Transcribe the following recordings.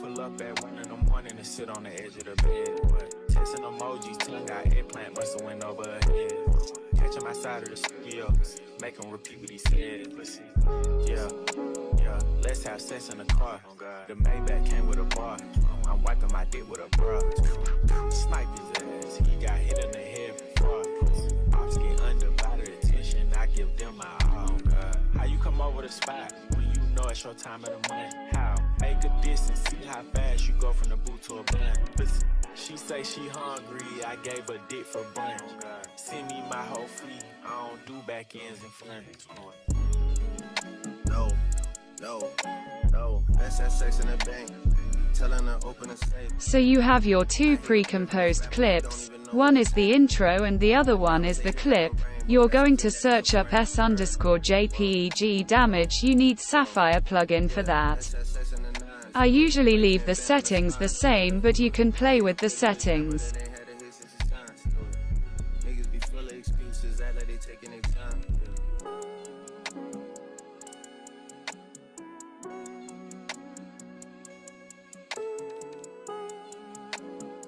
pull up at one in the morning and sit on the edge of the bed. What? Texting emojis, tongue out, eggplant must have went over her head. Catch him outside of the studio, make him repeat what he said. But yeah, yeah, let's have sex in the car. Oh, the Maybach came with a bar. I'm wiping my dick with a bra. Snipe his ass, he got hit in the head before. Ops get undivided attention, I give them my all. Oh, How you come over the spot when you know it's your time of the month? How? Make a distance, see how fast you go from the boot to a blunt. Listen, she say she hungry, I gave her dick for brunch. Send me my whole fee, I don't do back ends and front. No, no, no. Let's sex in the bank. Telling her open a safe. So you have your two pre-composed clips. One is the intro and the other one is the clip. You're going to search up s underscore jpeg damage. You need Sapphire plugin for that. I usually leave the settings the same but you can play with the settings.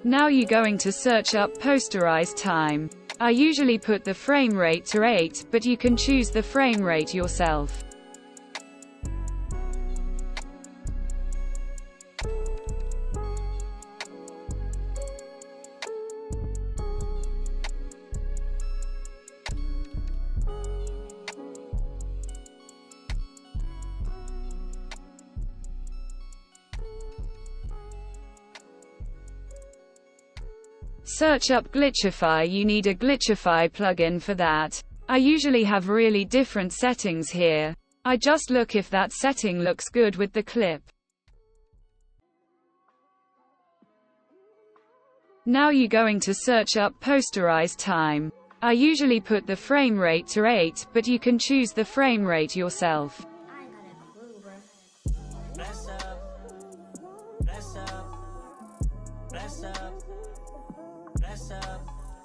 Now you're going to search up posterize time. I usually put the frame rate to 8, but you can choose the frame rate yourself. Search up Glitchify you need a Glitchify plugin for that. I usually have really different settings here. I just look if that setting looks good with the clip. Now you're going to search up posterized time. I usually put the frame rate to 8, but you can choose the frame rate yourself. Bless up. Bless up. Bless up.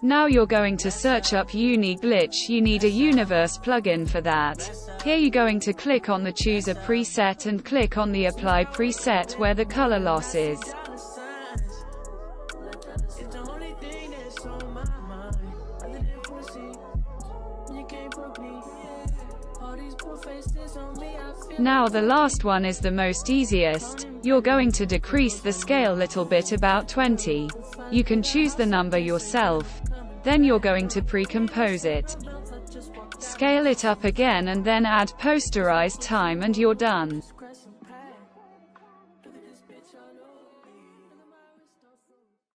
Now you're going to search up Uni Glitch, you need a Universe plugin for that. Here you're going to click on the Choose a preset and click on the Apply preset where the color loss is. Now the last one is the most easiest. You're going to decrease the scale little bit about 20. You can choose the number yourself. Then you're going to pre-compose it. Scale it up again and then add posterized time and you're done.